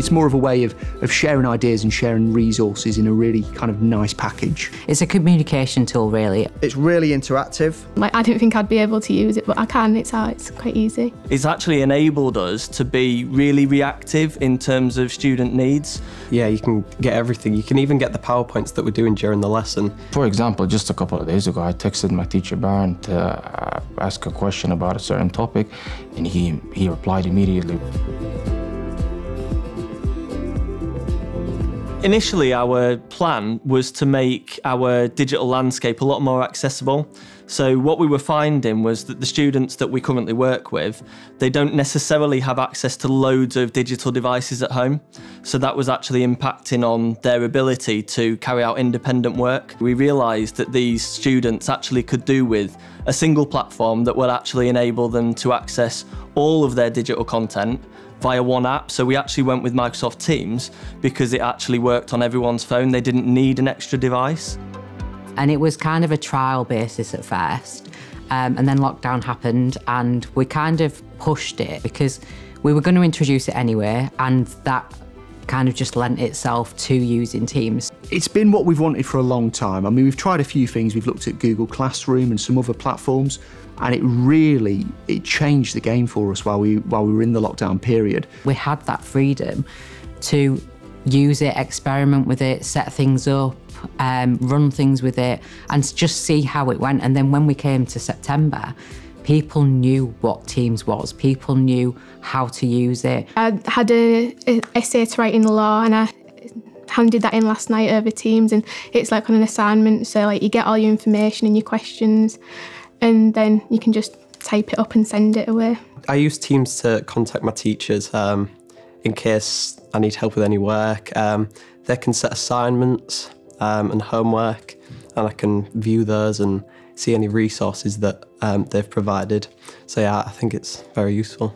It's more of a way of, of sharing ideas and sharing resources in a really kind of nice package. It's a communication tool, really. It's really interactive. Like, I didn't think I'd be able to use it, but I can. It's, uh, it's quite easy. It's actually enabled us to be really reactive in terms of student needs. Yeah, you can get everything. You can even get the PowerPoints that we're doing during the lesson. For example, just a couple of days ago, I texted my teacher Baron to uh, ask a question about a certain topic, and he, he replied immediately. Initially, our plan was to make our digital landscape a lot more accessible. So what we were finding was that the students that we currently work with, they don't necessarily have access to loads of digital devices at home. So that was actually impacting on their ability to carry out independent work. We realised that these students actually could do with a single platform that would actually enable them to access all of their digital content via one app. So we actually went with Microsoft Teams because it actually worked on everyone's phone. They didn't need an extra device. And it was kind of a trial basis at first. Um, and then lockdown happened and we kind of pushed it because we were going to introduce it anyway and that kind of just lent itself to using Teams. It's been what we've wanted for a long time. I mean, we've tried a few things. We've looked at Google Classroom and some other platforms, and it really it changed the game for us while we while we were in the lockdown period. We had that freedom to use it, experiment with it, set things up, um, run things with it, and just see how it went. And then when we came to September, people knew what Teams was. People knew how to use it. I had a, a essay to write in law, and I handed that in last night over Teams, and it's like on an assignment. So like you get all your information and your questions, and then you can just type it up and send it away. I use Teams to contact my teachers um, in case I need help with any work. Um, they can set assignments um, and homework, and I can view those and see any resources that um, they've provided. So yeah, I think it's very useful.